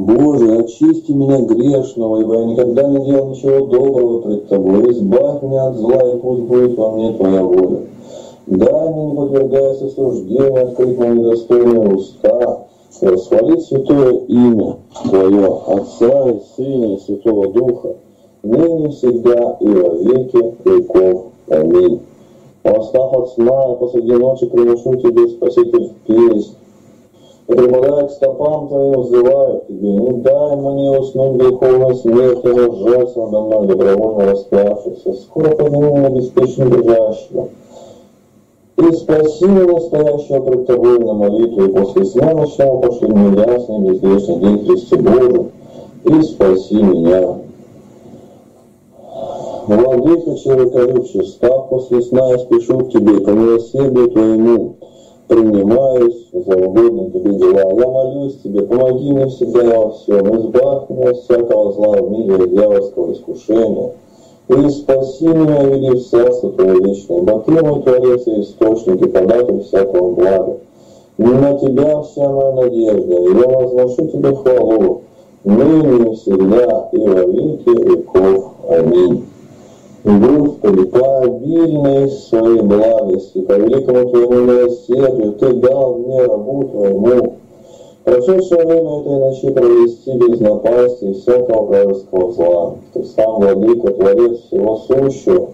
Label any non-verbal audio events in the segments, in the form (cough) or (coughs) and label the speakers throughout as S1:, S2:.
S1: Боже, очисти меня грешного, ибо я никогда не делал ничего доброго пред Тобой. Избавь меня от зла, и пусть будет во мне Твоя воля. Дай мне, не подвергаясь осуждению, открыть мои недостойные уста, восхвалить святое имя Твое, Отца и Сына и Святого Духа, ныне всегда и во веки веков. Аминь. Восстав от сна, посреди ночи приношу Тебе, Спаситель, песнь, и припадая к стопам Твоим, взываю к Тебе, не дай мне уснуть греховной смертью, лжец надо мной, добровольно расплавшийся, скоро подниму на беспечно бежащего. И спаси настоящего пред Тобой на молитву, и после сна ночного пошли мне ясный, безгрешный день Христе Божий, и спаси меня. Владыка человеколюбче, став после сна, я спешу к Тебе, по милосердию Твоему, принимаюсь за угодные Тебе дела. Я молюсь Тебе, помоги мне всегда во всем, избавь меня от всякого зла в мире, дьявольского искушения, и спаси меня, види в царство Твое вечное, ибо Ты мой Творец и источник, и податель всякого блага. На Тебя вся моя надежда, и я возношу Тебе хвалу, ныне и всегда, и во веки веков. Аминь. Господи, по обильной своей благости, по великому Твоему милосердию, Ты дал мне рабу Твоему, прошедшее время этой ночи провести без напасти и всякого вражеского зла. Ты сам, Владыка, Творец всего сущего,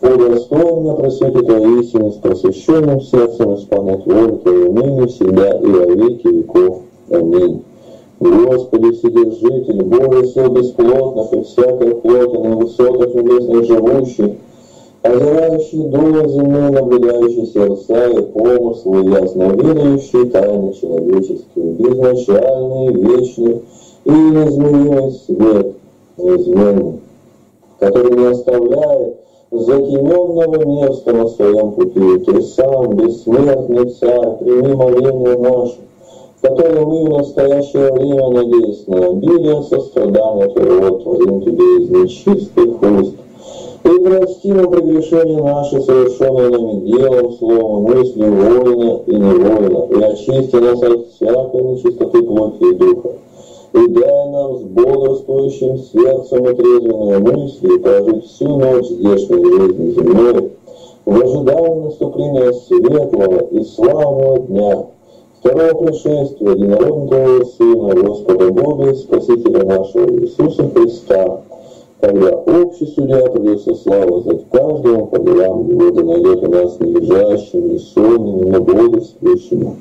S1: удостой меня просвети Твою истину с просвещенным сердцем исполнять волю Твою ныне всегда и во веки веков. Аминь. Господи, Вседержитель, Боже сил бесплотных и всякой плоти на высотах небесных живущих, озирающий дула земные, наблюдающий сердца и помыслы, ясно видающий тайны человеческие, безначальный, вечный и неизменимый свет, неизменный, который не оставляет затеменного места на своем пути. Ты сам, бессмертный царь, прими моление наше, которые мы в настоящее время, надеясь на обилие сострадания Твоего, Творим Тебе из нечистых уст. И прости нам прегрешения наши, совершенные нами делом, словом, мыслью, воина и невольно, и очисти нас от всякой нечистоты плоти и духа. И дай нам с бодрствующим сердцем и трезвенные мысли прожить всю ночь здешней жизни земной, в ожидании наступления светлого и славного дня, Второе пришествие единородного Сына Господа Бога и Спасителя нашего Иисуса Христа, когда общий судья придется славу за каждому по делам его, да найдет у нас не лежащими, не сонными, но бодрствующими,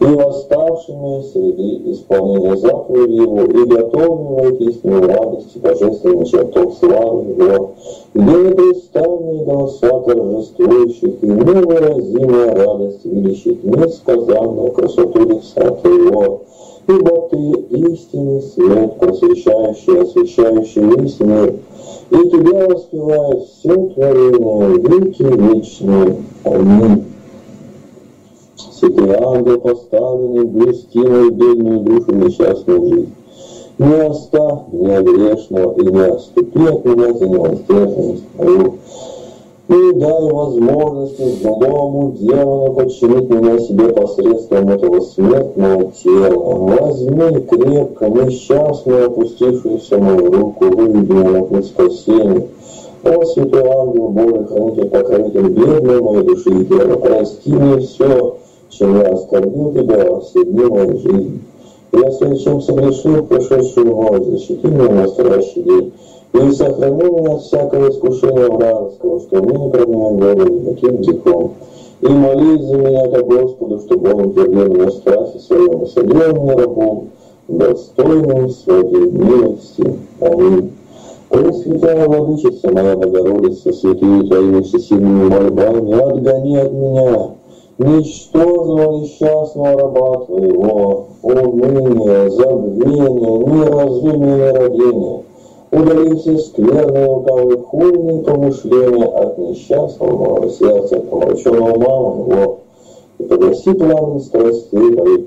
S1: и восставшими среди исполнения заповедей его, и готовыми войти с него радости божественный чертог славы его, где непрестанные голоса торжествующих и невыразимая радость видящих несказанную красоту лица Твоего, ибо Ты истинный свет, просвещающий, освещающий весь мир, и Тебя воспевает все творение, веки вечные. Аминь. Святый ангел, поставленный блюсти мою бедную душу несчастную жизнь, не оставь меня грешного и не отступи от меня за невоздержанность мою. И дай возможности злому демону подчинить меня себе посредством этого смертного тела. Возьми крепко несчастную, опустившуюся мою руку, выведи меня к спасению. О, святой ангел Божий, хранитель, покровитель бедной моей души и тела, прости мне все, чем я оскорбил тебя во все дни моей жизни. Если чем согрешил прошедшую ночь, защити меня в настоящий день. И сохрани меня от всякого искушения вражеского, что мне не прогнал горе никаким грехом. И молись за меня ко Господу, чтобы Он утвердил меня в страхе своем, и соделал меня рабом, достойным своей милости. Аминь. Пресвятая Владычица, моя Богородица, святые Твоими всесильными мольбами, отгони от меня ничтожного несчастного раба Твоего, уныние, забвение, неразумие, нерадение, удали все скверные, лукавые, хульные помышления от несчастного сердца, помраченного мамы его, и погаси пламя страстей твоих.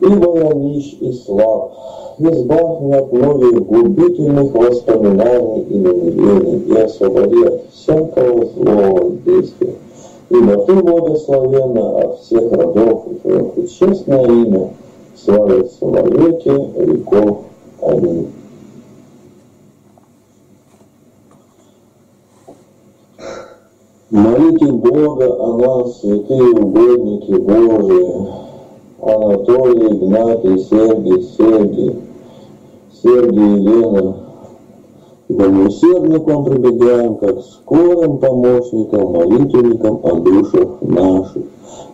S1: Ибо я нищ и слаб, избавь меня от многих губительных воспоминаний и намерений, и освободи от всякого злого действия ибо Ты благословенна от всех родов, и Твое честное имя славится во веки веков. Аминь. Молите Бога о нас, святые угодники Божии, Анатолий, Игнатий, Сергий, Сергий, Сергий и Елена, ибо мы усердно к вам прибегаем, как скорым помощникам, молитвенникам о душах наших.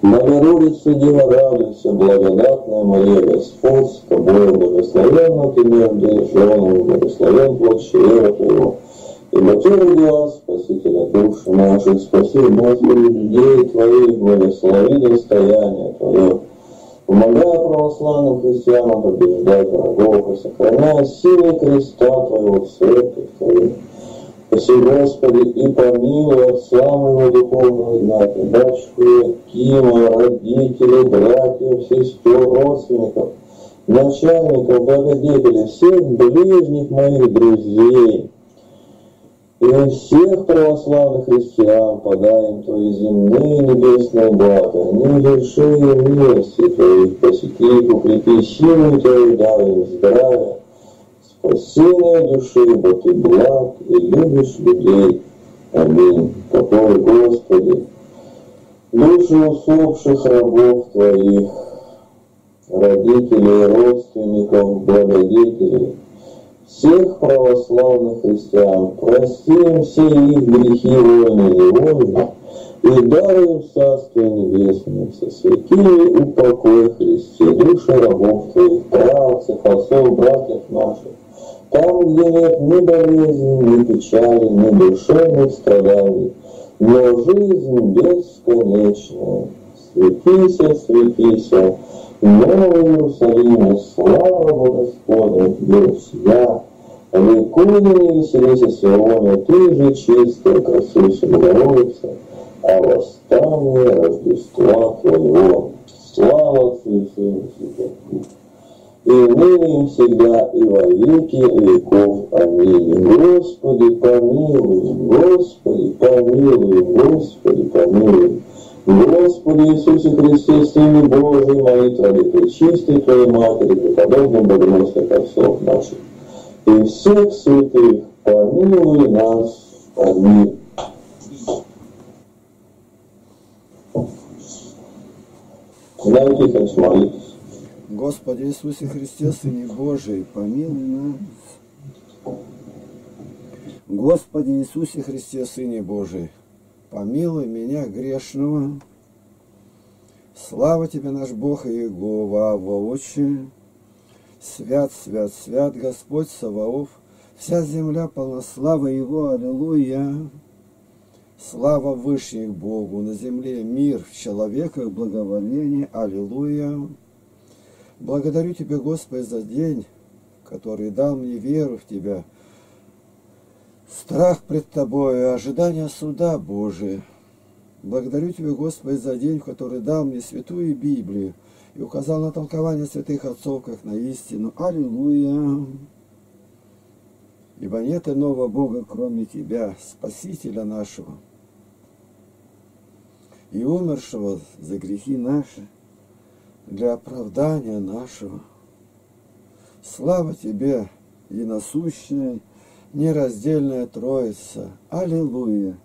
S1: Богородица, Дева, радуйся, благодатная Мария, Господь с тобой, благословенна ты между женами, благословен плод чрева твоего. Ибо ты родила Спасителя душ наших, спаси, Господи, людей Твоих, благослови достояние Твое. Помогая православным христианам побеждать врагов и сохраняя силы креста Твоего в церковь Твою. Спаси, Господи, и помилуй отца моего духовного Игната, батюшку Якима, родителей, братьев, сестер, родственников, начальников, благодетелей, всех ближних моих друзей, и всех православных христиан подай им Твои земные небесные блага, не верши милости Твоих, посети укрепи силу Твою, дай им здравие, спасение души, ибо Ты благ и любишь людей. Аминь. Покой, Господи, души усопших рабов Твоих, родителей, родственников, благодетелей, всех православных христиан, прости им все их грехи, войны и невольно, и дай им Царствие Небесное, все святые упокой Христе, души рабов Твоих, правцев, отцов, братьев наших, там, где нет ни болезни, ни печали, ни душевных страданий, но жизнь бесконечная. Светися, светися, Новый Иерусалим, слава Господа, Господа, я, ликуй не веселися Сионе, ты же чистая, красуйся, Богородица, а восстание Рождества Твоего. Слава Отцу Сыну Святому и ныне всегда, и во веки веков. Аминь. Господи, помилуй, Господи, помилуй, Господи, помилуй. Господи Иисусе Христе, Сыне Божий, молитва ради Пречистой Твоей Матери, преподобных богоносных отцов наших, и всех святых, помилуй нас. Аминь. Знаете, Тихонович, молитесь.
S2: Господи Иисусе Христе, Сыне Божий, помилуй нас. Господи Иисусе Христе, Сыне Божий, помилуй меня грешного. Слава Тебе, наш Бог Иегова, воочию. Свят, свят, свят Господь Саваоф, вся земля полна славы Его, Аллилуйя. Слава Вышних Богу, на земле мир, в человеках благоволение, Аллилуйя. Благодарю Тебя, Господи, за день, который дал мне веру в Тебя, страх пред Тобой и ожидание суда Божия. Благодарю Тебя, Господи, за день, который дал мне святую Библию и указал на толкование святых отцов, как на истину. Аллилуйя! Ибо нет иного Бога, кроме Тебя, Спасителя нашего, и умершего за грехи наши, для оправдания нашего. Слава Тебе, и насущная, нераздельная Троица. Аллилуйя!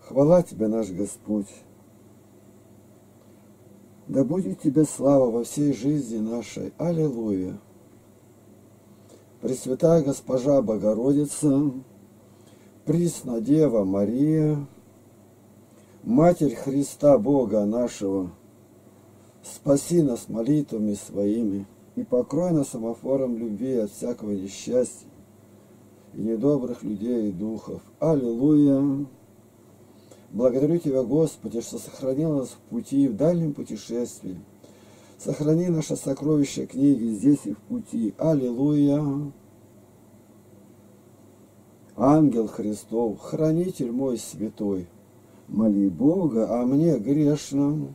S2: Хвала Тебе, наш Господь! Да будет Тебе слава во всей жизни нашей. Аллилуйя! Пресвятая Госпожа Богородица, Присна Дева Мария, Матерь Христа Бога нашего, Спаси нас молитвами своими и покрой нас самофором любви от всякого несчастья и недобрых людей и духов. Аллилуйя! Благодарю Тебя, Господи, что сохранил нас в пути в дальнем путешествии. Сохрани наше сокровище книги здесь и в пути. Аллилуйя! Ангел Христов, хранитель мой святой, моли Бога о мне грешном.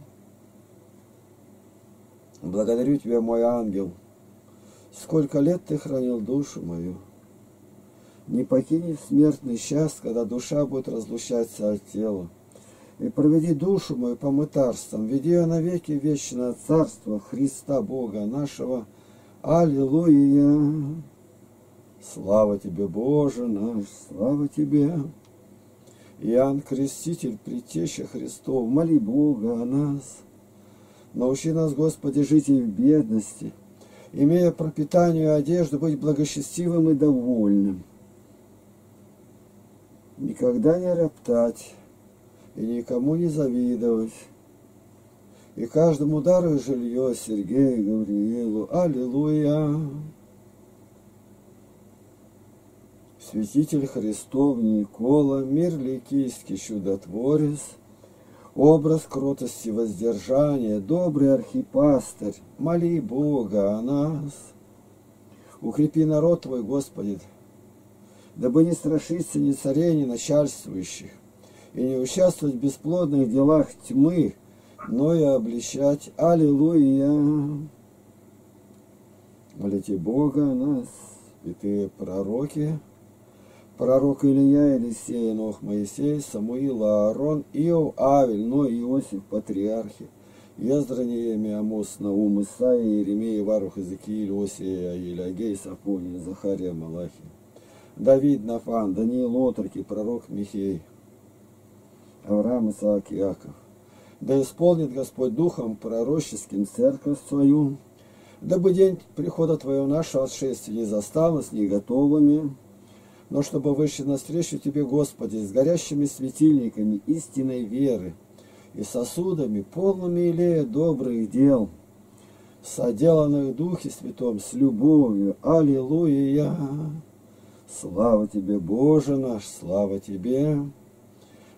S2: Благодарю Тебя, мой ангел, сколько лет Ты хранил душу мою. Не покинет смертный час, когда душа будет разлучаться от тела. И проведи душу мою по мытарствам, веди ее навеки вечное царство Христа Бога нашего. Аллилуйя! Слава тебе, Боже наш, слава тебе! Иоанн Креститель, Притеща Христов, моли Бога о нас. Научи нас, Господи, жить и в бедности, имея пропитание и одежду, быть благочестивым и довольным. Никогда не роптать и никому не завидовать. И каждому даруй жилье Сергею Гавриилу. Аллилуйя! Святитель Христов Никола, мир ликийский чудотворец, образ кротости воздержания, добрый архипастырь, моли Бога о нас. Укрепи народ Твой, Господи, дабы не страшиться ни царей, ни начальствующих, и не участвовать в бесплодных делах тьмы, но и обличать. Аллилуйя! Молите Бога нас, святые пророки, пророк Илья, Елисей, Нох, Моисей, Самуил, Аарон, Иов, Авель, но Иосиф, патриархи, Ездра, Неемия, Амос, Наум, Исаия, Иеремия, Варух, Иезекииль, Осия, Елягей, Сафония, Захария, Малахи, Давид, Нафан, Даниил, Отроки, пророк Михей, Авраам, Исаак, Иаков. Да исполнит Господь Духом пророческим церковь свою, дабы день прихода Твоего нашего отшествия не застал нас не готовыми, но чтобы вышли навстречу Тебе, Господи, с горящими светильниками истинной веры и сосудами, полными илея добрых дел, соделанных Духе Святом с любовью. Аллилуйя! Слава Тебе, Боже наш, слава Тебе!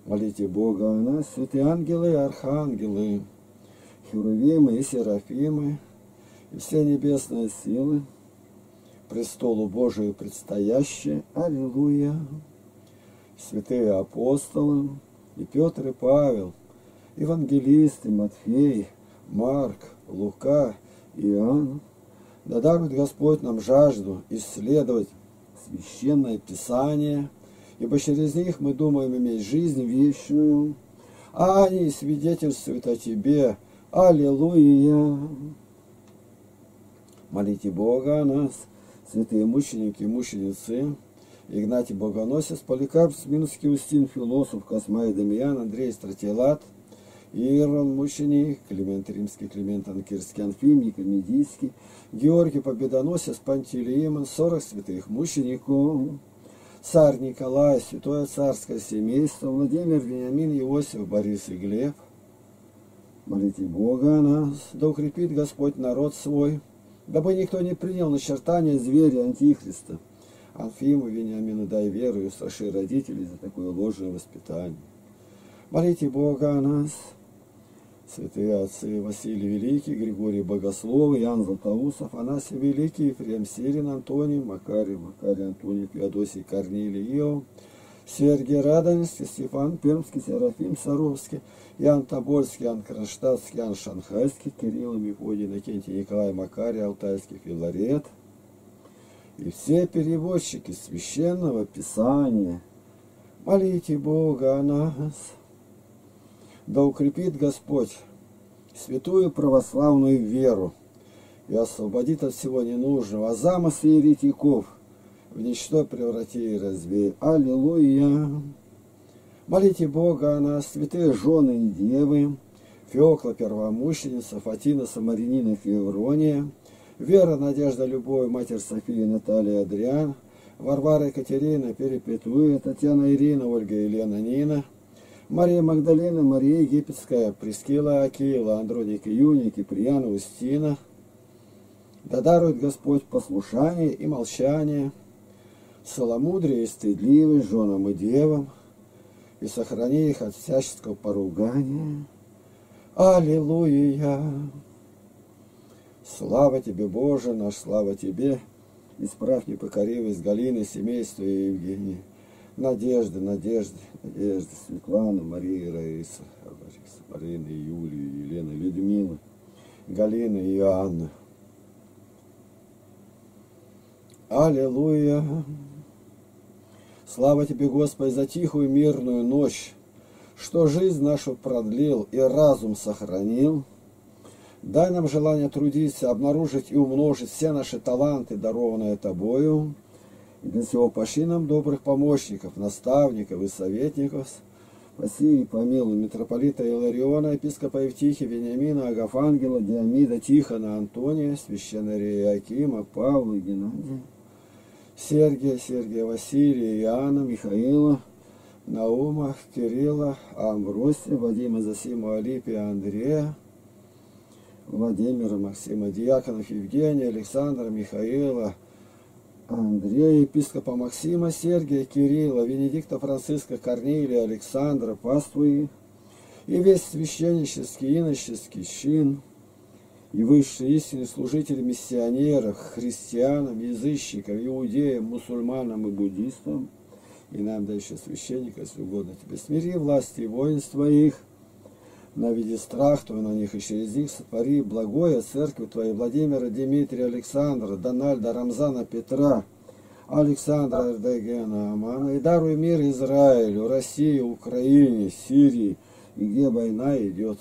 S2: Молите Бога о нас, святые ангелы и архангелы, херувимы и серафимы, и все небесные силы, престолу Божию предстоящие. Аллилуйя! Святые апостолы, и Петр, и Павел, евангелисты Матфей, Марк, Лука, Иоанн, да дарует Господь нам жажду исследовать священное Писание, ибо через них мы думаем иметь жизнь вечную, а они свидетельствуют о Тебе. Аллилуйя! Молите Бога о нас, святые мученики и мученицы, Игнатий Богоносец, Поликарп, Сминский, Устин, философ, Космай, Дамиян, Андрей Стратилат, Иерон Мученик, Климент Римский, Климент Анкирский, Анфимий, Комедийский, Георгий Победоносец, Пантелеимон, сорок святых мучеников, царь Николай, святое царское семейство, Владимир, Вениамин, Иосиф, Борис и Глеб. Молите Бога о нас, да укрепит Господь народ свой, дабы никто не принял начертания зверя Антихриста. Анфиму, Вениамину дай веру и устраши родителей за такое ложное воспитание. Молите Бога о нас, святые отцы Василий Великий, Григорий Богослов, Ян Златоусов, Анасий Великий, Ефрем Сирин, Антоний, Макарий, Макарий, Антоний, Феодосий, Корнилий, Иов, Сергий Радонежский, Стефан Пермский, Серафим Саровский, Ян Тобольский, Ян Кронштадтский, Ян Шанхайский, Кирилл, Мефодий, Иннокентий, Николай Макарий, Алтайский, Филарет, и все переводчики священного Писания. Молите Бога о нас. Да укрепит Господь святую православную веру и освободит от всего ненужного, а замыслы еретиков в ничто преврати и развей. Аллилуйя! Молите Бога о нас, святые жены и девы, Феокла, первомученица, Фатина, Самаринина, Феврония, Вера, Надежда, Любовь, Матерь София, Наталья, Адриан, Варвара, Екатерина, Перепетуя, Татьяна, Ирина, Ольга, Елена, Нина, Мария Магдалина, Мария Египетская, Прескила, Акила, Андроника, Юник, Киприяна, Устина. Да дарует Господь послушание и молчание, целомудрие и стыдливость женам и девам, и сохрани их от всяческого поругания. Аллилуйя! Слава тебе, Боже наш, слава тебе! Исправь непокоривость Галины, семейства и Евгении. Надежды, Надежды, Надежды, Светлана, Мария, Раиса, Лариса, Марина, Юлия, Елена, Людмила, Галина и Анна. Аллилуйя! Слава тебе, Господи, за тихую мирную ночь, что жизнь нашу продлил и разум сохранил. Дай нам желание трудиться, обнаружить и умножить все наши таланты, дарованные Тобою. И для всего пошли нам добрых помощников, наставников и советников. Спаси и помилуй митрополита Илариона, епископа Евтихи, Вениамина, Агафангела, Диамида, Тихона, Антония, священнория Акима, Павла, Геннадия, Сергия, Сергия, Василия, Иоанна, Михаила, Наума, Кирилла, Амбросия, Вадима, Засима, Алипия, Андрея, Владимира, Максима, Дьяконов, Евгения, Александра, Михаила, Андрея, епископа Максима, Сергия, Кирилла, Венедикта, Франциска, Корнилия, Александра, паствы и весь священнический, иноческий чин, и высшие истинные служители миссионеров, христианам, язычникам, иудеям, мусульманам и буддистам, и нам да еще священника, если угодно тебе, смири власти и воинства их, наведи страх Твой на них, и через них сотвори благое церкви Твоей Владимира, Дмитрия, Александра, Дональда, Рамзана, Петра, Александра, Эрдогена, Амана, и даруй мир Израилю, России, Украине, Сирии, и где война идет,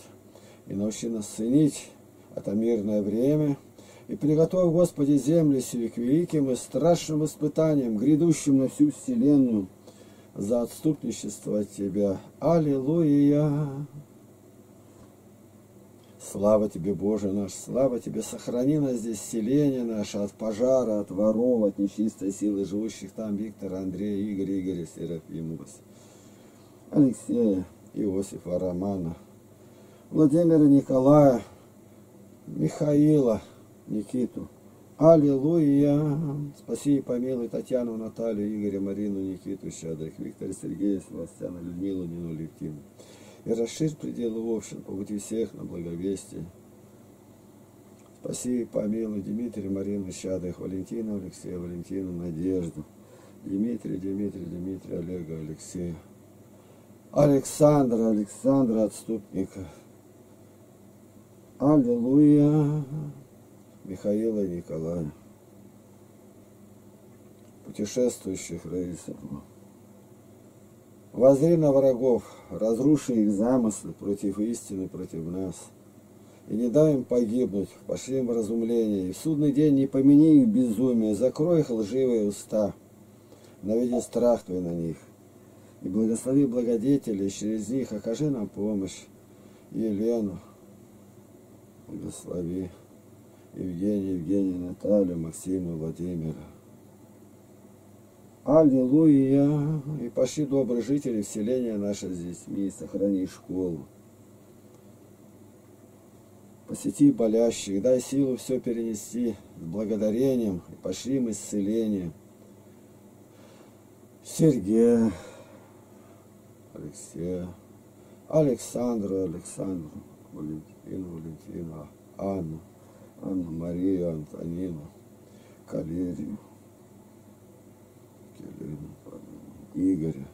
S2: и научи нас ценить это мирное время, и приготовь, Господи, земли сию к великим и страшным испытаниям, грядущим на всю вселенную, за отступничество от Тебя. Аллилуйя! Слава Тебе, Боже наш, слава Тебе, сохрани нас здесь селение наше от пожара, от воров, от нечистой силы живущих там Виктора, Андрея, Игоря, Игоря, Серафимовас, Алексея, Иосифа, Романа, Владимира Николая, Михаила, Никиту. Аллилуйя! Спаси и помилуй Татьяну, Наталью, Игоря, Марину, Никиту, Щедрых, Виктора, Сергея, Севастьяна, Людмилу, Нину, Левтину и расширь пределы общин по всех на благовестие. Спаси и помилуй Дмитрия, Марину, Щадых, Валентина, Алексея, Валентину, Надежду, Дмитрия, Дмитрия, Дмитрия, Олега, Алексея, Александра, Александра, отступника. Аллилуйя, Михаила и Николая, путешествующих Раиса. Возри на врагов, разруши их замыслы против истины, против нас. И не дай им погибнуть, пошли им разумление. И в судный день не помяни их безумие, закрой их лживые уста, наведи страх твой на них. И благослови благодетелей, через них окажи нам помощь. Елену, благослови. Евгения, Евгения, Наталью, Максима, Владимира. Аллилуйя! И пошли добрые жители вселения наше с детьми, сохрани школу. Посети болящих, дай силу все перенести с благодарением, и пошли мы исцеление. Сергея, Алексея, Александра, Александру, Валентину, Валентину, Анну, Анну Марию, Антонину, Калерию, Игоря,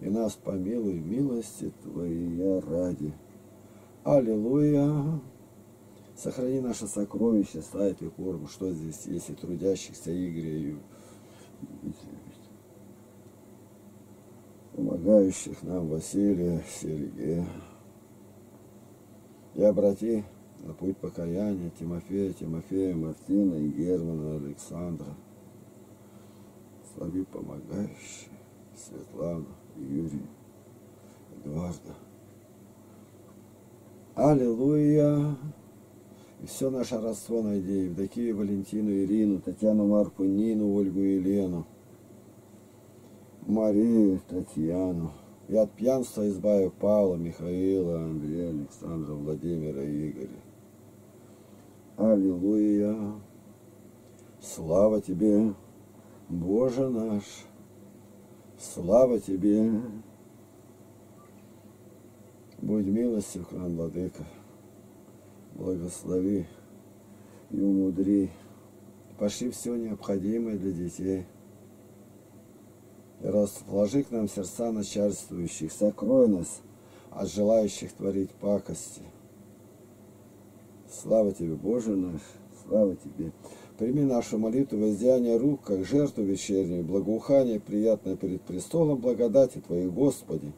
S2: и нас помилуй милости Твоей ради. Аллилуйя! Сохрани наше сокровище, сайт и корм, что здесь есть, и трудящихся Игоря, помогающих нам Василия, Сергея. И обрати на путь покаяния Тимофея, Тимофея, Мартина и Германа, Александра. Слави помогающие, Светлану, Юрий, Эдуарда. Аллилуйя! И все наше родство найди, Евдокию, Валентину, Ирину, Татьяну, Марку, Нину, Ольгу, Елену, Марию, Татьяну. И от пьянства избавив Павла, Михаила, Андрея, Александра, Владимира и Игоря. Аллилуйя! Слава Тебе, Боже наш! Слава Тебе! Будь милостив к нам, Владыка, благослови и умудри. Пошли все необходимое для детей. И расположи к нам сердца начальствующих, сокрой нас от желающих творить пакости. Слава Тебе, Боже наш, слава Тебе. Прими нашу молитву воздеяния рук, как жертву вечернюю, благоухание приятное перед престолом благодати Твоей, Господи.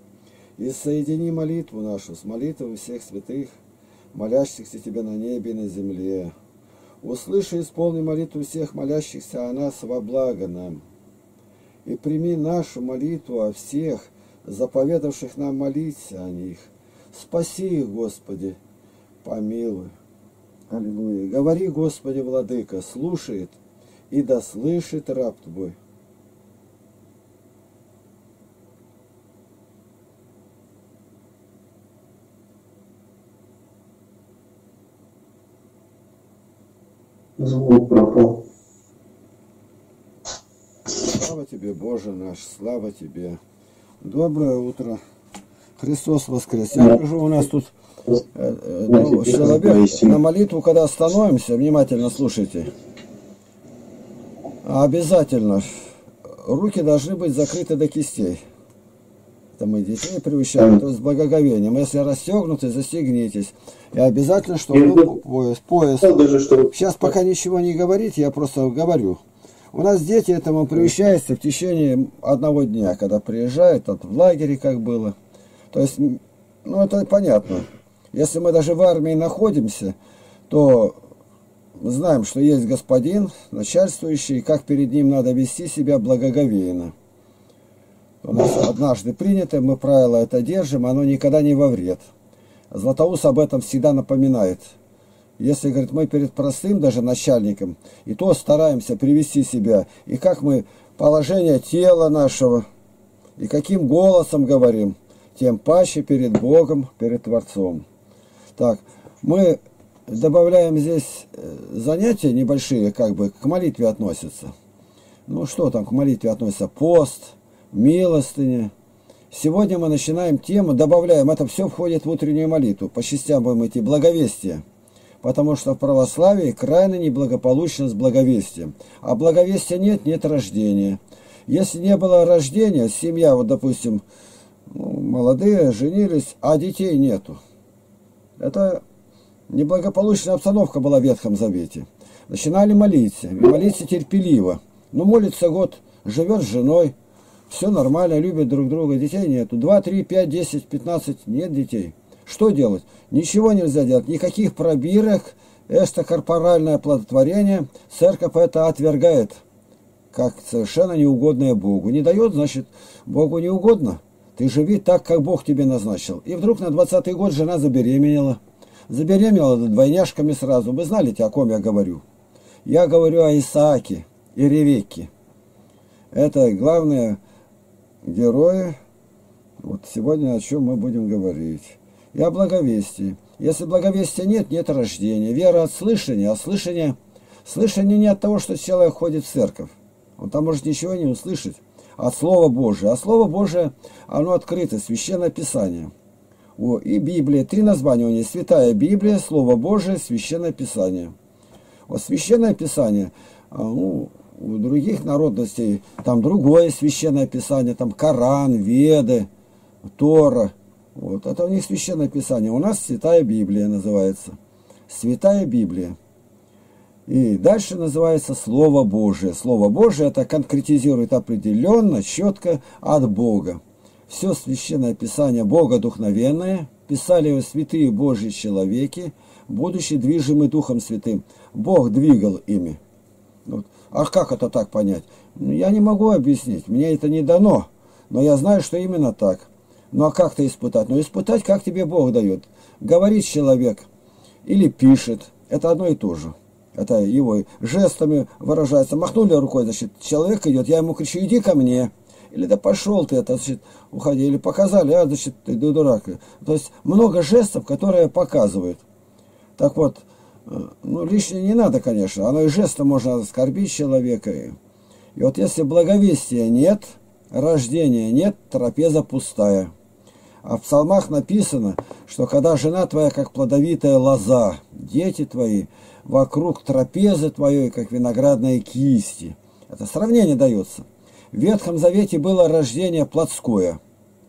S2: И соедини молитву нашу с молитвой всех святых, молящихся Тебе на небе и на земле. Услыши и исполни молитву всех молящихся о нас во благо нам. И прими нашу молитву о всех, заповедавших нам молиться о них. Спаси их, Господи, помилуй. Аллилуйя. Говори, Господи, Владыка, слушает и да слышит раб Твой.
S1: Звук пропал.
S2: Слава Тебе, Боже наш, слава Тебе. Доброе утро. Христос воскрес. Я вижу, у нас тут э, э, ну, человек на молитву, когда остановимся, внимательно слушайте. Обязательно. Руки должны быть закрыты до кистей. Это мы детей приучаем, то есть с благоговением. Если расстегнуты, застегнитесь. И обязательно, чтобы руку, пояс, пояс.
S1: Что
S2: Сейчас пока ничего не говорите, я просто говорю. У нас дети этому приучаются в течение одного дня, когда приезжают, вот в лагере как было. То есть, ну это понятно. Если мы даже в армии находимся, то мы знаем, что есть господин, начальствующий, и как перед ним надо вести себя благоговейно. У нас однажды принято, мы правила это держим, оно никогда не во вред. Златоус об этом всегда напоминает. Если, говорит, мы перед простым даже начальником, и то стараемся привести себя, и как мы положение тела нашего, и каким голосом говорим, тем паче перед Богом, перед Творцом. Так, мы добавляем здесь э, занятия небольшие, как бы к молитве относятся. Ну что там к молитве относится? Пост, милостыня. Сегодня мы начинаем тему, добавляем, это все входит в утреннюю молитву. По частям будем идти благовестие. Потому что в православии крайне неблагополучно с благовестием. А благовестия нет, нет рождения. Если не было рождения, семья, вот допустим, молодые, женились, а детей нету. Это неблагополучная обстановка была в Ветхом Завете. Начинали молиться, молиться терпеливо. Ну, молится год, живет с женой, все нормально, любят друг друга, детей нету. 2, 3, 5, 10, 15, нет детей. Что делать? Ничего нельзя делать, никаких пробирок, это корпоральное плодотворение, церковь это отвергает, как совершенно неугодное Богу. Не дает, значит, Богу не угодно. Ты живи так, как Бог тебе назначил. И вдруг на 20-й год жена забеременела. Забеременела двойняшками сразу. Вы знаете, о ком я говорю? Я говорю о Исааке и Ревекке. Это главные герои. Вот сегодня о чем мы будем говорить. И о благовестии. Если благовестия нет, нет рождения. Вера от слышания, а слышание... Слышание не от того, что человек ходит в церковь. Он там может ничего не услышать от Слова Божия. А Слово Божие, оно открыто, Священное Писание. О, и Библия, три названия у нее. Святая Библия, Слово Божие, Священное Писание. Вот Священное Писание, а, ну, у других народностей там другое Священное Писание, там Коран, Веды, Тора. Вот, это у них Священное Писание. У нас Святая Библия называется. Святая Библия. И дальше называется Слово Божие. Слово Божие это конкретизирует определенно, четко от Бога. Все священное писание Бога духновенное, писали его святые Божьи человеки, будучи движимы Духом Святым. Бог двигал ими. Вот. А как это так понять? Ну, я не могу объяснить, мне это не дано, но я знаю, что именно так. Ну а как то испытать? Ну испытать, как тебе Бог дает. Говорит человек или пишет, это одно и то же. Это его жестами выражается. Махнули рукой, значит, человек идет, я ему кричу, иди ко мне. Или да пошел ты, это, значит, уходи. Или показали, а, значит, ты дурак. То есть много жестов, которые показывают. Так вот, э, ну, лишнее не надо, конечно. Оно и жестом можно оскорбить человека. И вот если благовестия нет, рождения нет, трапеза пустая. А в псалмах написано, что когда жена твоя, как плодовитая лоза, дети твои, вокруг трапезы твоей, как виноградные кисти. Это сравнение дается. В Ветхом Завете было рождение плотское.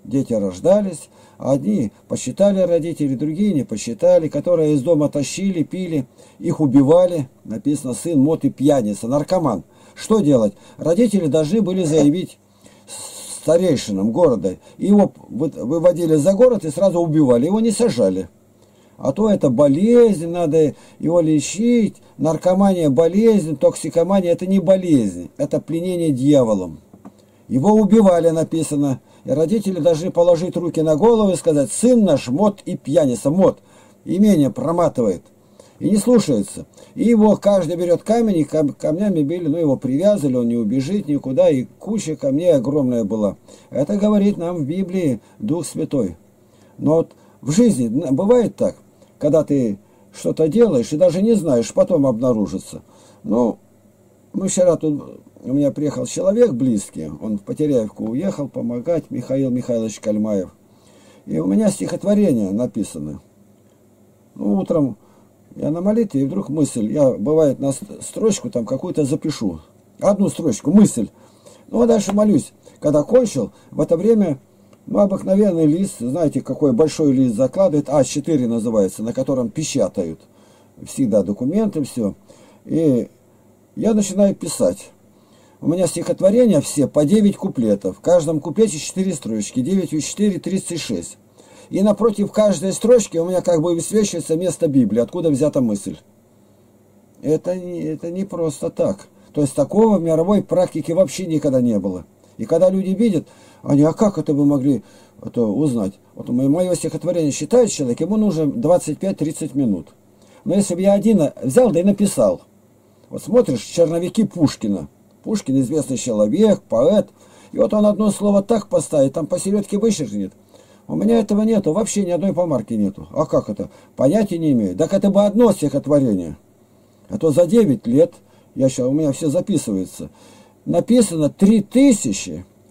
S2: Дети рождались, одни посчитали родители, другие не посчитали, которые из дома тащили, пили, их убивали. Написано, сын мот и пьяница, наркоман. Что делать? Родители должны были заявить старейшинам города. Его выводили за город и сразу убивали. Его не сажали. А то это болезнь, надо его лечить. Наркомания – болезнь, токсикомания – это не болезнь, это пленение дьяволом. Его убивали, написано. И родители должны положить руки на голову и сказать, сын наш мод и пьяница, мод, имение проматывает. И не слушается. И его каждый берет камень, и кам камнями били, ну его привязали, он не убежит никуда, и куча камней огромная была. Это говорит нам в Библии Дух Святой. Но вот в жизни бывает так, когда ты что-то делаешь и даже не знаешь, потом обнаружится. Ну, мы вчера тут, у меня приехал человек близкий, он в Потеряевку уехал помогать, Михаил Михайлович Кальмаев. И у меня стихотворение написано. Ну, утром я на молитве, и вдруг мысль, я, бывает, на строчку там какую-то запишу. Одну строчку, мысль. Ну, а дальше молюсь. Когда кончил, в это время, ну, обыкновенный лист, знаете, какой большой лист закладывает, А4 называется, на котором печатают. Всегда документы, все. И я начинаю писать. У меня стихотворения все по 9 куплетов. В каждом куплете 4 строчки. 9 и 4 – 36. И напротив каждой строчки у меня как бы высвечивается место Библии, откуда взята мысль. Это не, это не просто так. То есть такого в мировой практике вообще никогда не было. И когда люди видят, они, а как это вы могли это узнать? Вот мое стихотворение считает человек, ему нужно 25-30 минут. Но если бы я один взял да и написал, вот смотришь, черновики Пушкина. Пушкин известный человек, поэт. И вот он одно слово так поставит, там посередке вычеркнет. У меня этого нету, вообще ни одной помарки нету. А как это? Понятия не имею. Так это бы одно стихотворение. А то за 9 лет, я сейчас, у меня все записывается, написано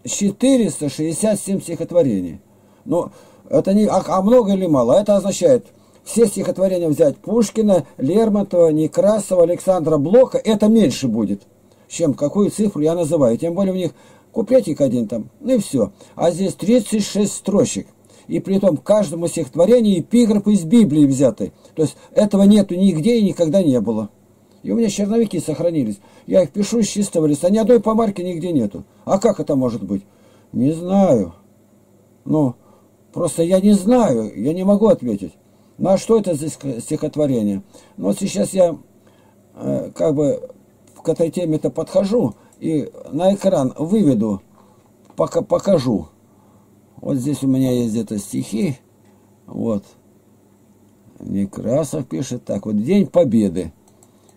S2: 3467 стихотворений. Ну, это не, а, а много или мало? Это означает, все стихотворения взять Пушкина, Лермонтова, Некрасова, Александра Блока, это меньше будет, чем какую цифру я называю. Тем более у них куплетик один там, ну и все. А здесь 36 строчек и при том каждому стихотворению эпиграф из Библии взяты. То есть этого нету нигде и никогда не было. И у меня черновики сохранились. Я их пишу из чистого листа, ни одной помарки нигде нету. А как это может быть? Не знаю. Ну, просто я не знаю, я не могу ответить. Ну а что это за стихотворение? Ну вот сейчас я э, как бы к этой теме-то подхожу и на экран выведу, пока покажу. Вот здесь у меня есть где-то стихи. Вот. Некрасов пишет так. Вот День Победы.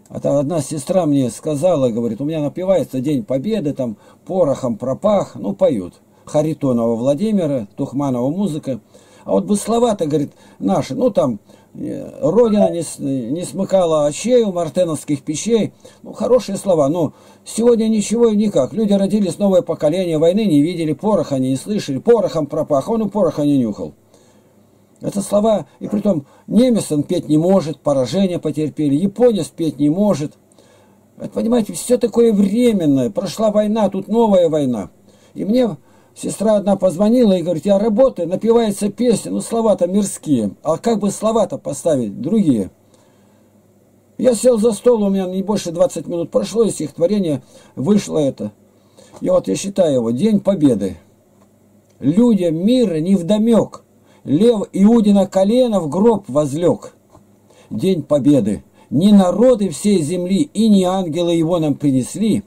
S2: А одна сестра мне сказала, говорит, у меня напивается День Победы, там порохом пропах, ну поют. Харитонова Владимира, Тухманова музыка. А вот бы слова-то, говорит, наши, ну там Родина не, не смыкала очей у мартеновских печей. Ну, хорошие слова, но сегодня ничего и никак. Люди родились, новое поколение, войны не видели, пороха не слышали, порохом пропах, он и пороха не нюхал. Это слова, и притом немец он петь не может, поражение потерпели, японец петь не может. Это, понимаете, все такое временное, прошла война, тут новая война. И мне Сестра одна позвонила и говорит, я работаю, напивается песня, ну слова-то мирские, а как бы слова-то поставить другие? Я сел за стол, у меня не больше 20 минут прошло, и стихотворение вышло это. И вот я считаю его, День Победы. Людям мира не вдомек, лев Иудина колено в гроб возлег. День Победы. Ни народы всей земли и ни ангелы его нам принесли.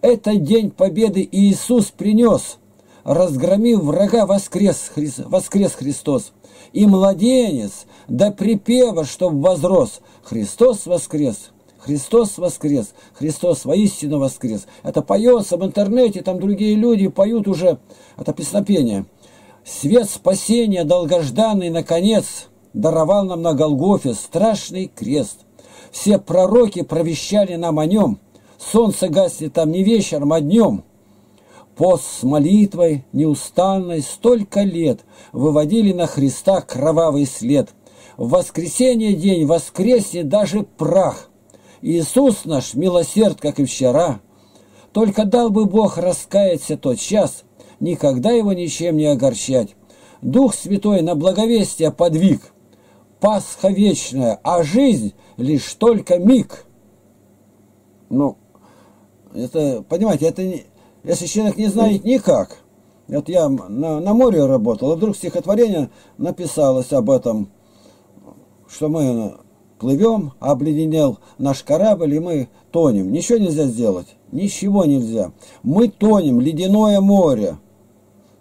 S2: Это день Победы Иисус принес – разгромив врага, воскрес, Хри... воскрес Христос. И младенец до припева, чтоб возрос. Христос воскрес. Христос воскрес, Христос воистину воскрес. Это поется в интернете, там другие люди поют уже, это песнопение. Свет спасения долгожданный, наконец, даровал нам на Голгофе страшный крест. Все пророки провещали нам о нем. Солнце гаснет там не вечером, а днем. Пост с молитвой неустанной столько лет выводили на Христа кровавый след. В воскресенье день воскреснет даже прах. Иисус наш милосерд, как и вчера. Только дал бы Бог раскаяться тот час, никогда его ничем не огорчать. Дух Святой на благовестие подвиг. Пасха вечная, а жизнь лишь только миг. Ну, это, понимаете, это не если человек не знает никак, Вот я на, на море работал, и вдруг стихотворение написалось об этом, что мы плывем, обледенел наш корабль, и мы тонем. Ничего нельзя сделать, ничего нельзя. Мы тонем, ледяное море.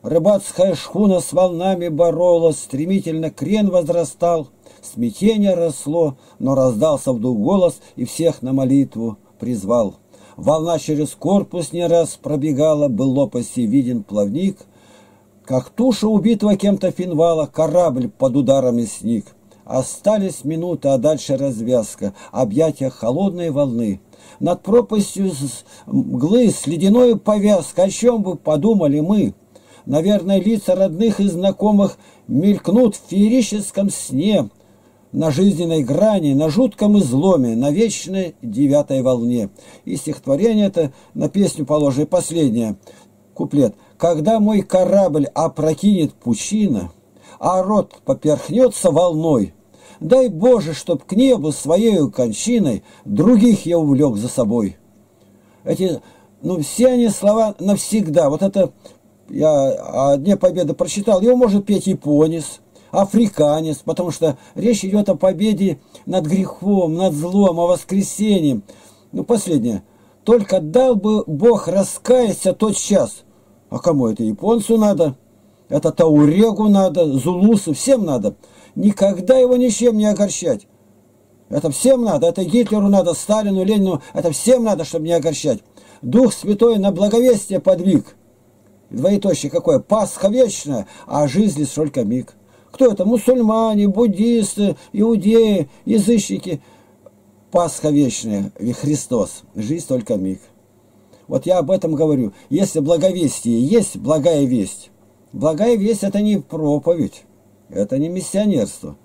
S2: Рыбацкая шхуна с волнами боролась, стремительно крен возрастал, смятение росло, но раздался вдруг голос и всех на молитву призвал. Волна через корпус не раз пробегала, был лопасти виден плавник, как туша убитого кем-то финвала, корабль под ударами сник. Остались минуты, а дальше развязка, объятия холодной волны. Над пропастью мглы с ледяной повязкой, о чем бы подумали мы? Наверное, лица родных и знакомых мелькнут в феерическом сне, на жизненной грани, на жутком изломе, на вечной девятой волне. И стихотворение это на песню положено, и последнее, куплет. «Когда мой корабль опрокинет пучина, а рот поперхнется волной, дай Боже, чтоб к небу своей кончиной других я увлек за собой». Эти, ну, все они слова навсегда. Вот это я о Дне Победы прочитал, его может петь японец, африканец, потому что речь идет о победе над грехом, над злом, о воскресении. Ну, последнее. Только дал бы Бог раскаяться тот час. А кому это? Японцу надо? Это Таурегу надо, Зулусу, всем надо. Никогда его ничем не огорчать. Это всем надо, это Гитлеру надо, Сталину, Ленину, это всем надо, чтобы не огорчать. Дух Святой на благовестие подвиг. Двоеточие какое? Пасха вечная, а жизнь лишь только миг. Кто это? Мусульмане, буддисты, иудеи, язычники. Пасха вечная, и Христос. Жизнь только миг. Вот я об этом говорю. Если благовестие есть благая весть, благая весть это не проповедь, это не миссионерство.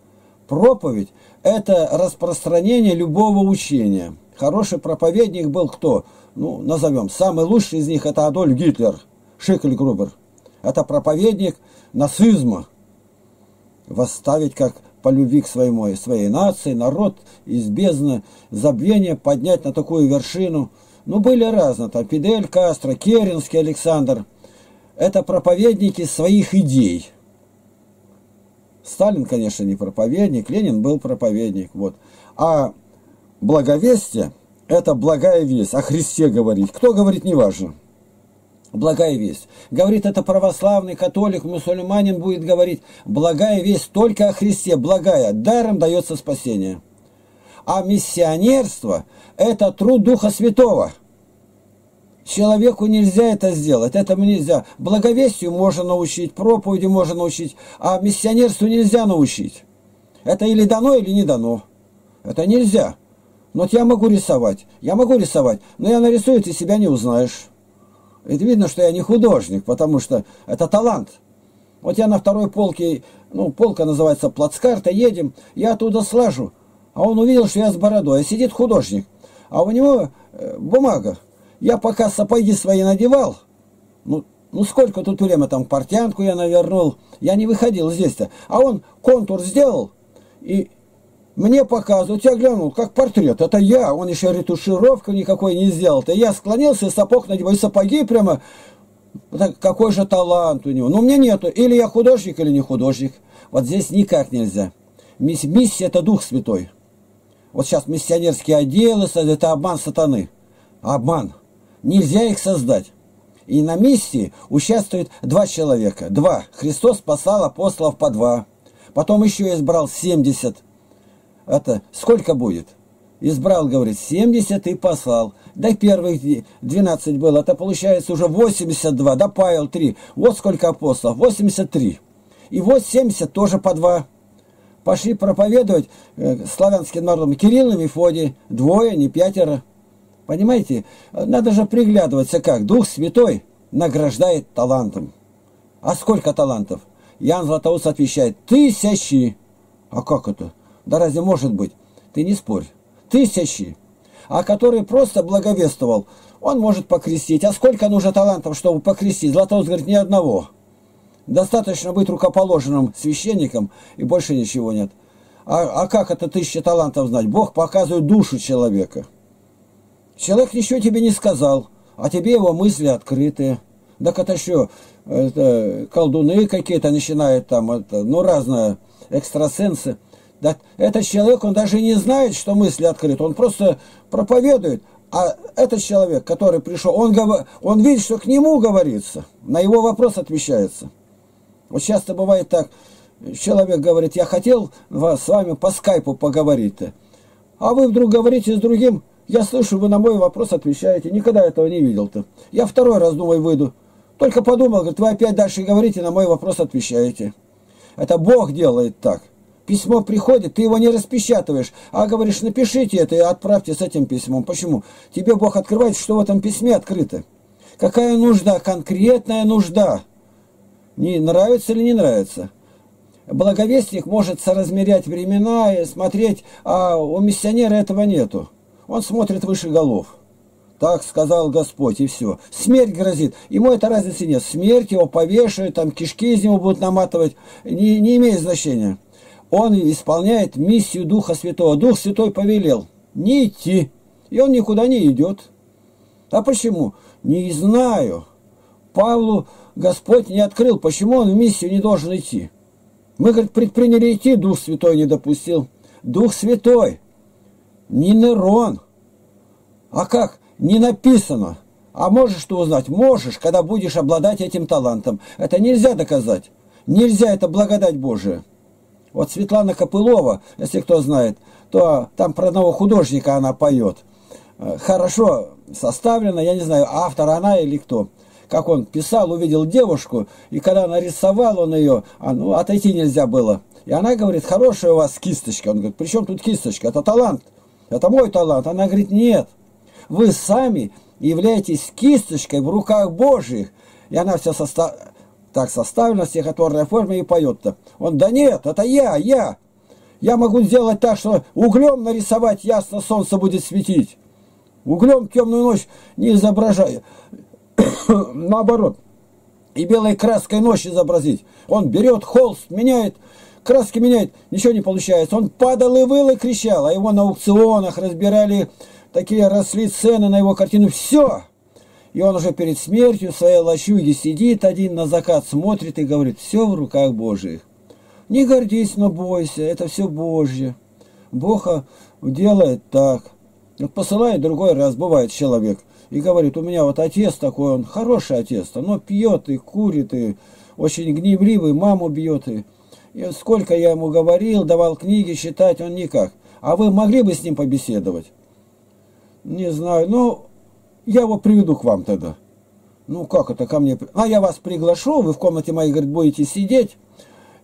S2: Проповедь – это распространение любого учения. Хороший проповедник был кто? Ну, назовем. Самый лучший из них – это Адольф Гитлер, Шикльгрубер. Это проповедник нацизма, восставить как по любви к своему, своей нации, народ из бездны забвения поднять на такую вершину. Ну, были разные, там Фидель Кастро, Керенский Александр. Это проповедники своих идей. Сталин, конечно, не проповедник, Ленин был проповедник. Вот. А благовестие – это благая весть, о Христе говорить. Кто говорит, неважно благая весть. Говорит это православный, католик, мусульманин будет говорить, благая весть только о Христе, благая, даром дается спасение. А миссионерство – это труд Духа Святого. Человеку нельзя это сделать, этому нельзя. Благовестию можно научить, проповеди можно научить, а миссионерству нельзя научить. Это или дано, или не дано. Это нельзя. Вот я могу рисовать, я могу рисовать, но я нарисую, ты себя не узнаешь. Это видно, что я не художник, потому что это талант. Вот я на второй полке, ну, полка называется плацкарта, едем, я оттуда слажу. А он увидел, что я с бородой, а сидит художник. А у него э, бумага. Я пока сапоги свои надевал, ну, ну сколько тут время, там портянку я навернул, я не выходил здесь-то. А он контур сделал, и мне показывают, я глянул, как портрет, это я, он еще ретушировку никакой не сделал. То я склонился, сапог надеваю, сапоги прямо, какой же талант у него. Но у меня нету, или я художник, или не художник. Вот здесь никак нельзя. Миссия – это Дух Святой. Вот сейчас миссионерские отделы, это обман сатаны. Обман. Нельзя их создать. И на миссии участвуют два человека. Два. Христос спасал апостолов по два. Потом еще избрал 70 это сколько будет? Избрал, говорит, 70 и послал. Да первых 12 было, это получается уже 82, добавил 3. Вот сколько апостолов, 83. И вот 70 тоже по 2. Пошли проповедовать э, славянским народам. Кирилл и Мефодий, двое, не пятеро. Понимаете, надо же приглядываться как. Дух Святой награждает талантом. А сколько талантов? Ян Златоуст отвечает, тысячи. А как это? Да разве может быть? Ты не спорь. Тысячи. А который просто благовествовал, он может покрестить. А сколько нужно талантов, чтобы покрестить? Златоуст говорит, ни одного. Достаточно быть рукоположенным священником, и больше ничего нет. А, а как это тысяча талантов знать? Бог показывает душу человека. Человек ничего тебе не сказал, а тебе его мысли открытые. Так это что, это, колдуны какие-то начинают там, это, ну, разные экстрасенсы. Да, этот человек, он даже не знает, что мысли открыты, он просто проповедует. А этот человек, который пришел, он, он видит, что к нему говорится, на его вопрос отвечается. Вот часто бывает так, человек говорит, я хотел вас, с вами по скайпу поговорить-то. А вы вдруг говорите с другим, я слышу, вы на мой вопрос отвечаете. Никогда этого не видел-то. Я второй раз, думаю, выйду. Только подумал, говорит, вы опять дальше говорите, на мой вопрос отвечаете. Это Бог делает так. Письмо приходит, ты его не распечатываешь, а говоришь, напишите это и отправьте с этим письмом. Почему? Тебе Бог открывает, что в этом письме открыто. Какая нужда? Конкретная нужда. Не нравится или не нравится? Благовестник может соразмерять времена и смотреть, а у миссионера этого нету. Он смотрит выше голов. Так сказал Господь, и все. Смерть грозит. Ему это разницы нет. Смерть его повешают, там кишки из него будут наматывать. Не, не имеет значения. Он исполняет миссию Духа Святого. Дух Святой повелел не идти. И он никуда не идет. А почему? Не знаю. Павлу Господь не открыл, почему он в миссию не должен идти. Мы, говорит, предприняли идти, Дух Святой не допустил. Дух Святой, не Нерон. А как? Не написано. А можешь что узнать? Можешь, когда будешь обладать этим талантом. Это нельзя доказать. Нельзя, это благодать Божия. Вот Светлана Копылова, если кто знает, то там про одного художника она поет. Э, хорошо составлено, я не знаю, автор она или кто как он писал, увидел девушку, и когда нарисовал он ее, а, ну, отойти нельзя было. И она говорит, хорошая у вас кисточка. Он говорит, при чем тут кисточка? Это талант. Это мой талант. Она говорит, нет. Вы сами являетесь кисточкой в руках Божьих. И она вся состав... так составлена в стихотворной форме и поет-то. Он, да нет, это я, я. Я могу сделать так, что углем нарисовать ясно солнце будет светить. Углем темную ночь не изображаю. (coughs) наоборот, и белой краской ночь изобразить. Он берет холст, меняет, краски меняет, ничего не получается. Он падал и выл и кричал, а его на аукционах разбирали, такие росли цены на его картину. Все! И он уже перед смертью в своей лачуге сидит один на закат, смотрит и говорит, все в руках Божьих. Не гордись, но бойся, это все Божье. Бог делает так. Вот посылает другой раз, бывает человек – и говорит, у меня вот отец такой, он хороший отец, но пьет и курит, и очень гневливый, маму бьет. И, и сколько я ему говорил, давал книги читать, он никак. А вы могли бы с ним побеседовать? Не знаю, но я его приведу к вам тогда. Ну, как это ко мне? А я вас приглашу, вы в комнате моей, говорит, будете сидеть,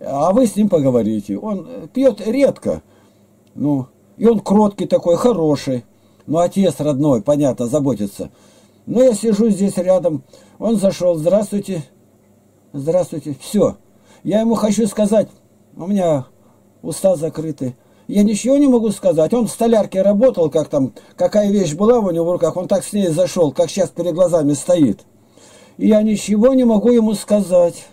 S2: а вы с ним поговорите. Он пьет редко, ну, и он кроткий такой, хороший. Ну, отец родной, понятно, заботится. Но я сижу здесь рядом. Он зашел. Здравствуйте. Здравствуйте. Все. Я ему хочу сказать. У меня уста закрыты. Я ничего не могу сказать. Он в столярке работал, как там, какая вещь была у него в руках. Он так с ней зашел, как сейчас перед глазами стоит. И я ничего не могу ему сказать.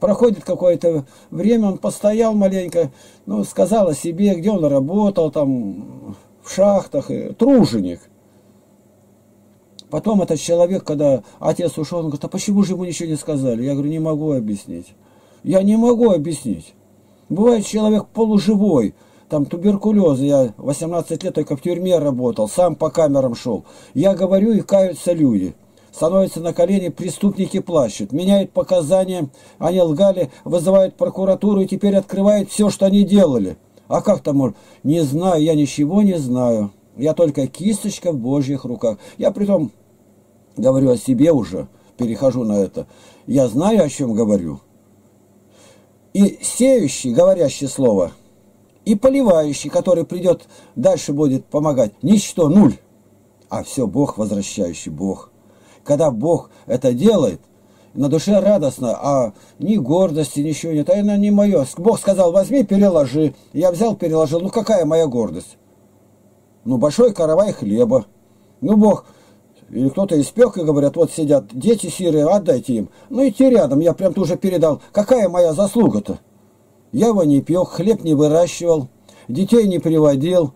S2: Проходит какое-то время, он постоял маленько, ну, сказал о себе, где он работал, там, в шахтах, труженик. Потом этот человек, когда отец ушел, он говорит, а почему же ему ничего не сказали? Я говорю, не могу объяснить. Я не могу объяснить. Бывает человек полуживой, там туберкулез, я 18 лет только в тюрьме работал, сам по камерам шел. Я говорю, и каются люди. Становятся на колени, преступники плачут, меняют показания, они лгали, вызывают прокуратуру и теперь открывают все, что они делали. А как там может? Не знаю, я ничего не знаю. Я только кисточка в Божьих руках. Я при том говорю о себе уже, перехожу на это. Я знаю, о чем говорю. И сеющий, говорящий слово, и поливающий, который придет, дальше будет помогать. Ничто, нуль. А все Бог, возвращающий Бог. Когда Бог это делает, на душе радостно, а ни гордости, ничего нет. А это не мое. Бог сказал, возьми, переложи. Я взял, переложил. Ну, какая моя гордость? Ну, большой каравай хлеба. Ну, Бог, или кто-то испек, и говорят, вот сидят дети сирые, отдайте им. Ну, идти рядом, я прям тоже передал. Какая моя заслуга-то? Я его не пек, хлеб не выращивал, детей не приводил,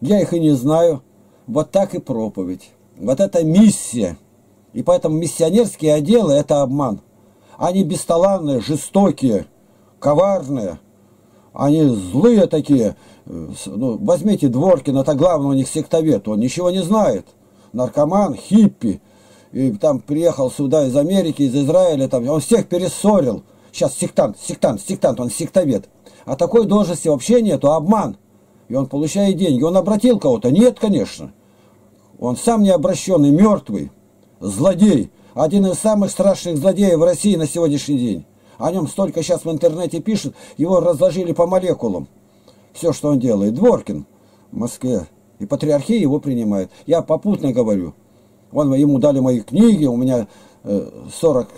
S2: я их и не знаю. Вот так и проповедь. Вот это миссия – И поэтому миссионерские отделы – это обман. Они бесталанные, жестокие, коварные. Они злые такие. Ну, возьмите Дворкина, это главный у них сектовед. Он ничего не знает. Наркоман, хиппи. И там приехал сюда из Америки, из Израиля. Там, он всех перессорил. Сейчас сектант, сектант, сектант, он сектовед. А такой должности вообще нету, обман. И он получает деньги. Он обратил кого-то? Нет, конечно. Он сам не обращенный, мертвый, злодей. Один из самых страшных злодеев в России на сегодняшний день. О нем столько сейчас в интернете пишут, его разложили по молекулам. Все, что он делает. Дворкин в Москве. И патриархия его принимает. Я попутно говорю. Вон ему дали мои книги, у меня 40, э,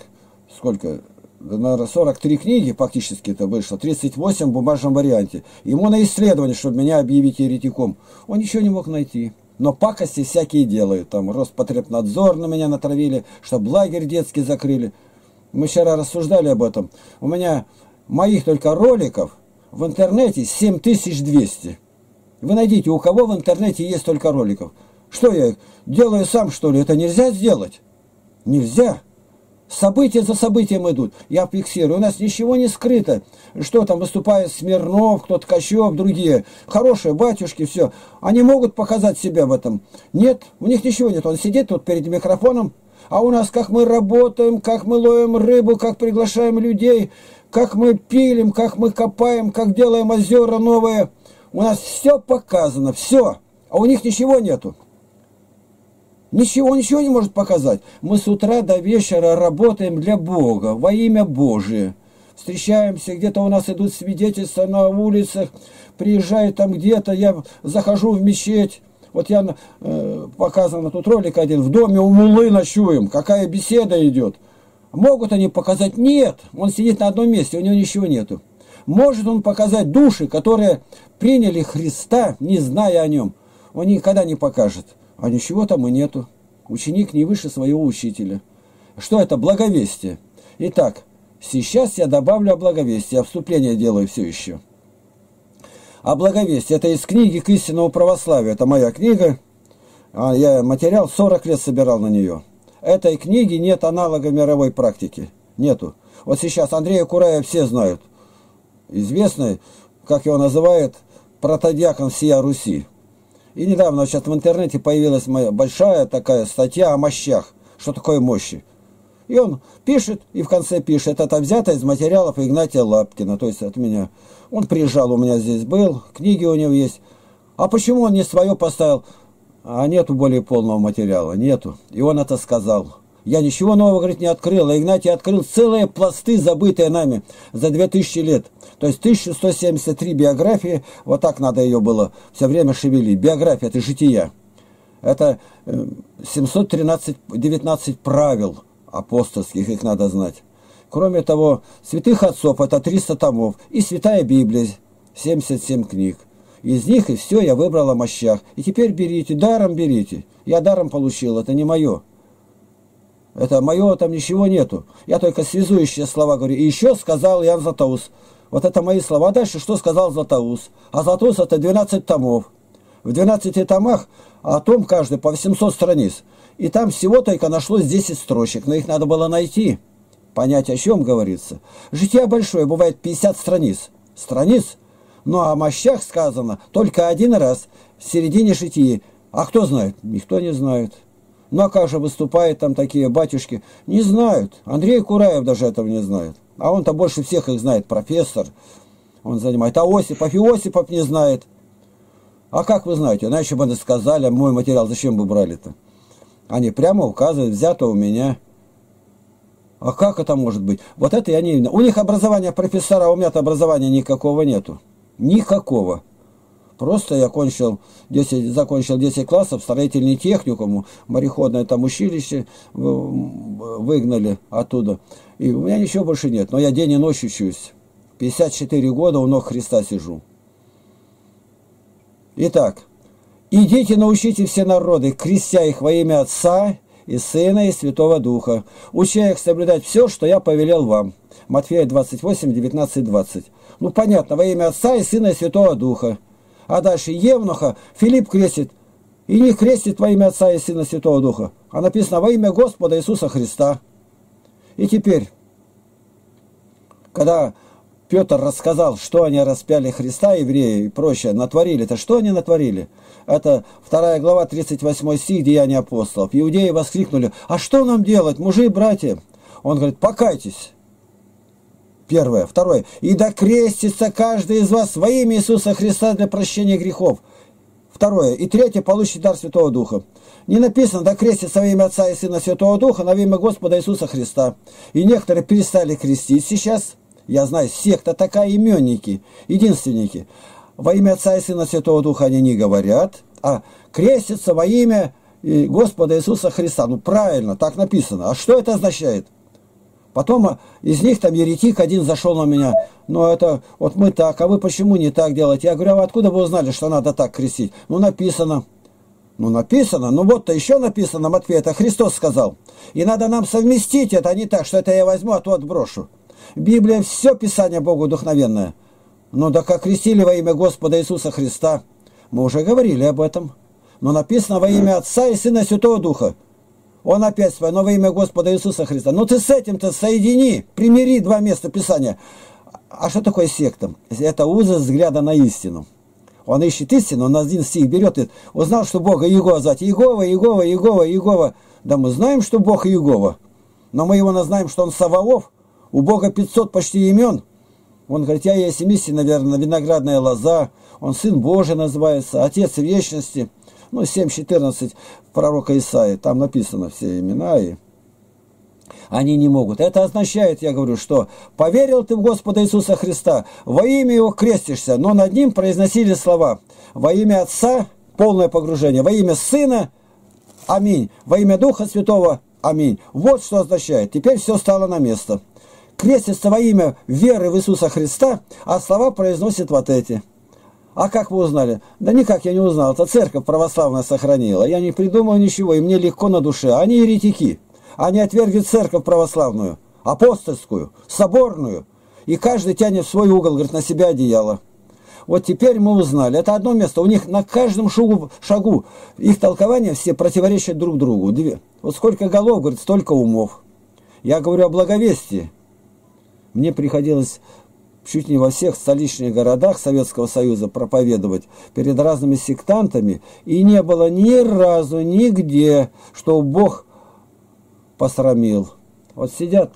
S2: сколько, наверное, 43 книги фактически это вышло, 38 в бумажном варианте. Ему на исследование, чтобы меня объявить еретиком. Он ничего не мог найти. Но пакости всякие делают. Там Роспотребнадзор на меня натравили, чтобы лагерь детский закрыли. Мы вчера рассуждали об этом. У меня моих только роликов в интернете 7200. Вы найдите, у кого в интернете есть только роликов. Что я делаю сам, что ли? Это нельзя сделать? Нельзя. События за событием идут. Я фиксирую. У нас ничего не скрыто. Что там выступает Смирнов, кто-то Кощев, другие. Хорошие батюшки, все. Они могут показать себя в этом. Нет, у них ничего нет. Он сидит тут перед микрофоном. А у нас как мы работаем, как мы ловим рыбу, как приглашаем людей, как мы пилим, как мы копаем, как делаем озера новые. У нас все показано, все. А у них ничего нету. Ничего, ничего не может показать. Мы с утра до вечера работаем для Бога, во имя Божие. Встречаемся, где-то у нас идут свидетельства на улицах, приезжают там где-то, я захожу в мечеть. Вот я э, показан тут ролик один, в доме у мулы ночуем, какая беседа идет. Могут они показать? Нет, он сидит на одном месте, у него ничего нету. Может он показать души, которые приняли Христа, не зная о нем. Он никогда не покажет. А ничего там и нету. Ученик не выше своего учителя. Что это? Благовестие. Итак, сейчас я добавлю о благовестии, а вступление делаю все еще. А благовестие, это из книги к истинному православию. Это моя книга. А я материал 40 лет собирал на нее. Этой книги нет аналога мировой практики. Нету. Вот сейчас Андрея Курая все знают. Известный, как его называют, протодиакон всея Руси. И недавно сейчас в интернете появилась моя большая такая статья о мощах. Что такое мощи? И он пишет, и в конце пишет, это взято из материалов Игнатия Лапкина, то есть от меня. Он приезжал, у меня здесь был, книги у него есть. А почему он не свое поставил? А нету более полного материала, нету. И он это сказал. Я ничего нового, говорит, не открыл. А Игнатий открыл целые пласты, забытые нами за 2000 лет. То есть 1173 биографии, вот так надо ее было все время шевелить. Биография – это жития. Это 713, э, 19 правил апостольских, их надо знать. Кроме того, святых отцов – это 300 томов. И Святая Библия – 77 книг. Из них и все я выбрал о мощах. И теперь берите, даром берите. Я даром получил, это не мое. Это мое, там ничего нету. Я только связующие слова говорю. И еще сказал Ян Златоуст. Вот это мои слова. Дальше что сказал Златоуст? А Златоуст это 12 томов. В 12 томах о том каждый по 800 страниц. И там всего только нашлось 10 строчек, но их надо было найти. Понять, о чем говорится. Житие большое, бывает 50 страниц. Страниц? Но о мощах сказано только один раз, в середине жития. А кто знает? Никто не знает. Ну а выступают там такие батюшки? Не знают. Андрей Кураев даже этого не знает. А он-то больше всех их знает, профессор. Он занимает. А Осипов и Осипов не знает. А как вы знаете? Иначе бы сказали, мой материал зачем вы брали-то? Они прямо указывают, взято у меня. А как это может быть? Вот это я не. У них образование профессора, а у меня-то образования никакого нету. Никакого. Просто я кончил 10, закончил 10 классов, строительный техникум, мореходное там училище выгнали оттуда. И у меня ничего больше нет, но я день и ночь учусь. 54 года у ног Христа сижу. Итак, идите научите все народы, крестя их во имя Отца и Сына и Святого Духа, уча их соблюдать все, что я повелел вам. Матфея 28, 19, 20. Ну, понятно, во имя Отца и Сына и Святого Духа. А дальше Евнуха Филипп крестит. И не крестит во имя Отца и Сына Святого Духа, а написано во имя Господа Иисуса Христа. И теперь, когда Петр рассказал, что они распяли Христа, евреи и прочее, натворили это что они натворили? Это 2 глава, 38 стих Деяния апостолов. Иудеи воскликнули, а что нам делать, мужи и братья? Он говорит, покайтесь. Первое. Второе. И да крестится каждый из вас во имя Иисуса Христа для прощения грехов. Второе. И третье. Получите дар Святого Духа. Не написано, да крестится во имя Отца и Сына Святого Духа, на имя Господа Иисуса Христа. И некоторые перестали крестить сейчас. Я знаю, секта такая, именники, единственники. Во имя Отца и Сына Святого Духа они не говорят, а крестятся во имя Господа Иисуса Христа. Ну, правильно, так написано. А что это означает? Потом а, из них там еретик один зашел на меня. Ну, это вот мы так, а вы почему не так делаете? Я говорю, а вы откуда вы узнали, что надо так крестить? Ну, написано. Ну, написано. Ну, вот-то еще написано, Матфей, это Христос сказал. И надо нам совместить это, а не так, что это я возьму, а то отброшу. Библия все Писание Богу вдохновенное. Ну, да как крестили во имя Господа Иисуса Христа. Мы уже говорили об этом. Но написано во имя Отца и Сына и Святого Духа. Он опять свое, но во имя Господа Иисуса Христа. Ну ты с этим-то соедини, примири два места Писания. А что такое секта? Это узы взгляда на истину. Он ищет истину, он один стих берет и узнал, что Бога Иегова звать. Иегова, Иегова, Иегова, Иегова. Да мы знаем, что Бог Иегова. Но мы его назнаем, что он Саваоф. У Бога 500 почти имен. Он говорит, я есть истина, наверное, виноградная лоза. Он Сын Божий называется, Отец вечности ну, 7.14 пророка Исаи, там написано все имена, и они не могут. Это означает, я говорю, что поверил ты в Господа Иисуса Христа, во имя Его крестишься, но над Ним произносили слова во имя Отца, полное погружение, во имя Сына, аминь, во имя Духа Святого, аминь. Вот что означает. Теперь все стало на место. Крестится во имя веры в Иисуса Христа, а слова произносят вот эти – а как вы узнали? Да никак я не узнал. Это церковь православная сохранила. Я не придумал ничего, и мне легко на душе. Они еретики. Они отвергли церковь православную, апостольскую, соборную. И каждый тянет в свой угол, говорит, на себя одеяло. Вот теперь мы узнали. Это одно место. У них на каждом шагу, шагу их толкования все противоречат друг другу. Две. Вот сколько голов, говорит, столько умов. Я говорю о благовестии. Мне приходилось чуть не во всех столичных городах Советского Союза проповедовать перед разными сектантами, и не было ни разу нигде, что Бог посрамил. Вот сидят,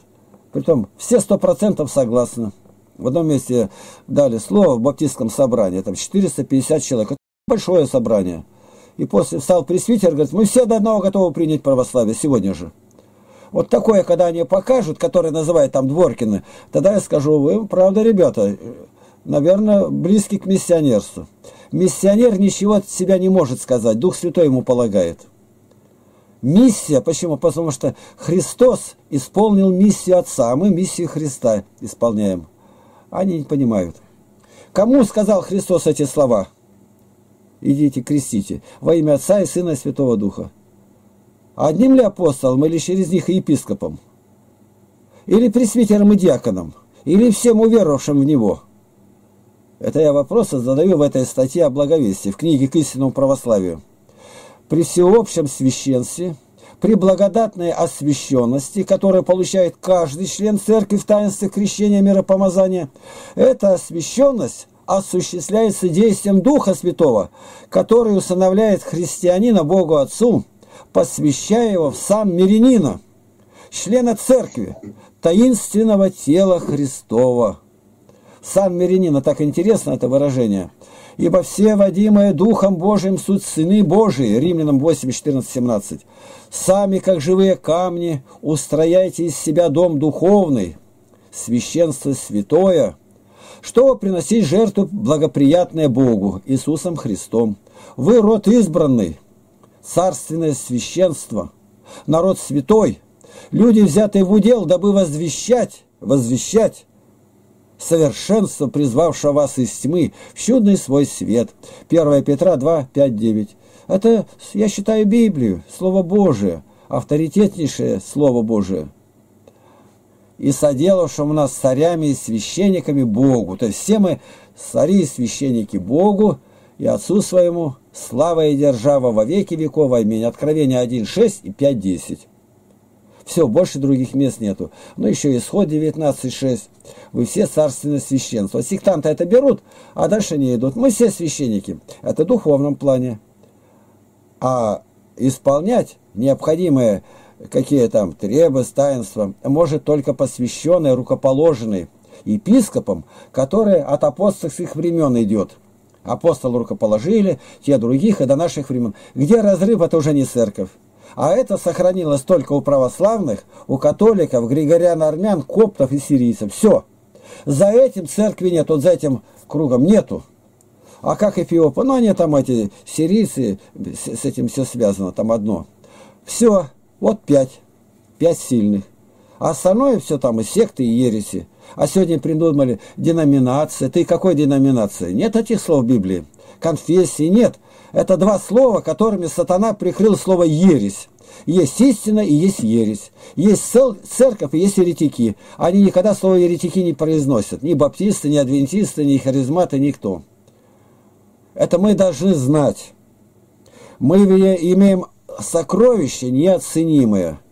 S2: притом все сто процентов согласны. В одном месте дали слово в баптистском собрании, там 450 человек. Это большое собрание. И после встал пресвитер, говорит, мы все до одного готовы принять православие сегодня же. Вот такое, когда они покажут, которое называют там Дворкины, тогда я скажу, вы, правда, ребята, наверное, близки к миссионерству. Миссионер ничего от себя не может сказать, Дух Святой ему полагает. Миссия, почему? Потому что Христос исполнил миссию Отца, а мы миссию Христа исполняем. Они не понимают. Кому сказал Христос эти слова? Идите, крестите. Во имя Отца и Сына и Святого Духа. Одним ли апостолом или через них епископом? Или пресвитером и диаконом? Или всем уверовавшим в него? Это я вопросы задаю в этой статье о благовестии, в книге к истинному православию. При всеобщем священстве, при благодатной освященности, которую получает каждый член церкви в таинстве крещения миропомазания, эта освященность осуществляется действием Духа Святого, который усыновляет христианина Богу Отцу – посвящая его в сам мирянина, члена церкви, таинственного тела Христова. Сам мирянина, так интересно это выражение. Ибо все водимые Духом Божиим суть сыны Божии, Римлянам 8, 14, 17. Сами, как живые камни, устрояйте из себя дом духовный, священство святое, чтобы приносить жертву благоприятное Богу, Иисусом Христом. Вы род избранный, царственное священство, народ святой, люди, взятые в удел, дабы возвещать, возвещать совершенство, призвавшего вас из тьмы в чудный свой свет. 1 Петра 2, 5, 9. Это, я считаю, Библию, Слово Божие, авторитетнейшее Слово Божие. И соделавшим нас царями и священниками Богу. То есть все мы цари и священники Богу, и Отцу своему, слава и держава во веки веков, аминь. Откровение 1.6 и 5.10. Все, больше других мест нету. Ну, еще исход 19.6. Вы все царственное священство. Сектанты это берут, а дальше не идут. Мы все священники. Это в духовном плане. А исполнять необходимые какие там требы, таинства, может только посвященный, рукоположенный епископом, который от апостольских времен идет. Апостол рукоположили, те других, и до наших времен. Где разрыв, это уже не церковь. А это сохранилось только у православных, у католиков, григорян, армян, коптов и сирийцев. Все. За этим церкви нет, вот за этим кругом нету. А как Эфиопа? Ну, они там эти сирийцы, с, с этим все связано, там одно. Все, вот пять. Пять сильных. А остальное все там и секты, и ереси. А сегодня придумали деноминация. Ты какой деноминации? Нет этих слов в Библии. Конфессии нет. Это два слова, которыми сатана прикрыл слово «ересь». Есть истина и есть ересь. Есть церковь и есть еретики. Они никогда слово еретики не произносят. Ни баптисты, ни адвентисты, ни харизматы, никто. Это мы должны знать. Мы имеем сокровища неоценимые –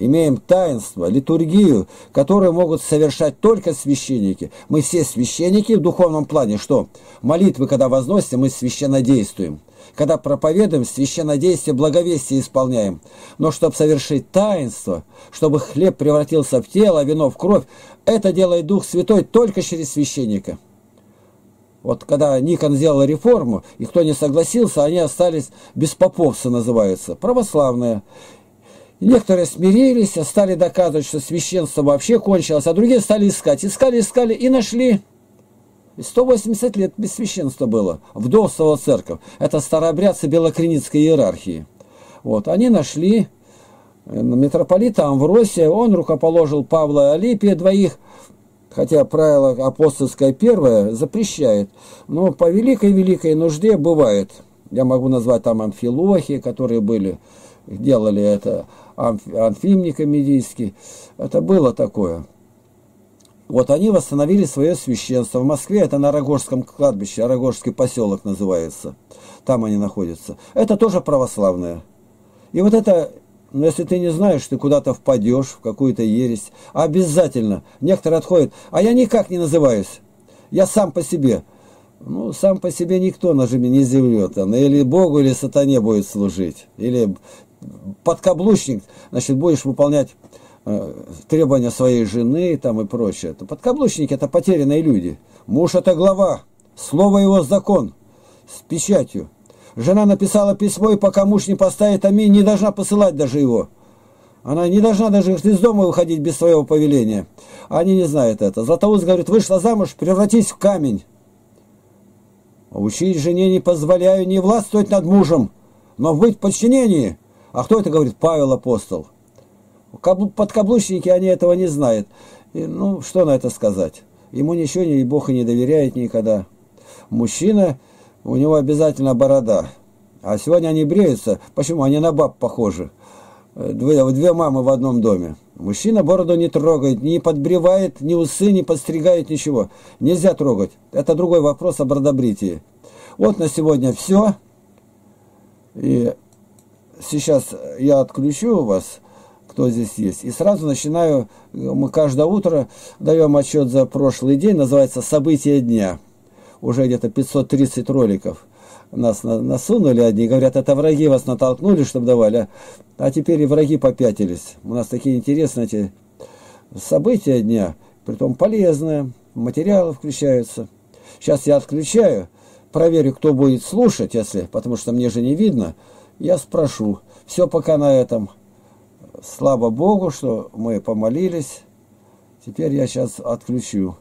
S2: имеем таинство, литургию, которую могут совершать только священники. Мы все священники в духовном плане. Что? Молитвы, когда возносим, мы священно действуем. Когда проповедуем, священнодействие, благовестие исполняем. Но чтобы совершить таинство, чтобы хлеб превратился в тело, вино в кровь, это делает Дух Святой только через священника. Вот когда Никон сделал реформу, и кто не согласился, они остались беспоповцы называются, православные. Некоторые смирились, а стали доказывать, что священство вообще кончилось, а другие стали искать. Искали, искали и нашли. 180 лет без священства было. Вдовствовала церковь. Это старообрядцы белокреницкой иерархии. Вот, они нашли э, митрополита Амвросия, он рукоположил Павла и Алипия двоих, хотя правило апостольское первое запрещает. Но по великой-великой нужде бывает. Я могу назвать там амфилохи, которые были, делали это Анфимник Медийский. Это было такое. Вот они восстановили свое священство. В Москве это на Рогожском кладбище, Рогожский поселок называется. Там они находятся. Это тоже православное. И вот это, ну, если ты не знаешь, ты куда-то впадешь в какую-то ересь, обязательно. Некоторые отходят, а я никак не называюсь. Я сам по себе. Ну, сам по себе никто на жиме не зевлет. Или Богу, или сатане будет служить. Или подкаблучник, значит, будешь выполнять э, требования своей жены там и прочее. Это подкаблучники – это потерянные люди. Муж – это глава, слово его – закон, с печатью. Жена написала письмо, и пока муж не поставит аминь, не должна посылать даже его. Она не должна даже из дома выходить без своего повеления. Они не знают это. Златоуст говорит, вышла замуж, превратись в камень. Учить жене не позволяю не властвовать над мужем, но быть в подчинении – а кто это говорит? Павел апостол. Подкаблучники, они этого не знают. И, ну, что на это сказать? Ему ничего не Бог и не доверяет никогда. Мужчина, у него обязательно борода. А сегодня они бреются. Почему? Они на баб похожи. Две, две мамы в одном доме. Мужчина бороду не трогает, не подбревает, ни усы, не подстригает, ничего. Нельзя трогать. Это другой вопрос о бродобритии. Вот на сегодня все. И сейчас я отключу вас, кто здесь есть, и сразу начинаю, мы каждое утро даем отчет за прошлый день, называется «События дня». Уже где-то 530 роликов нас насунули одни, говорят, это враги вас натолкнули, чтобы давали, а теперь и враги попятились. У нас такие интересные эти события дня, притом полезные, материалы включаются. Сейчас я отключаю, проверю, кто будет слушать, если, потому что мне же не видно, я спрошу. Все пока на этом. Слава Богу, что мы помолились. Теперь я сейчас отключу.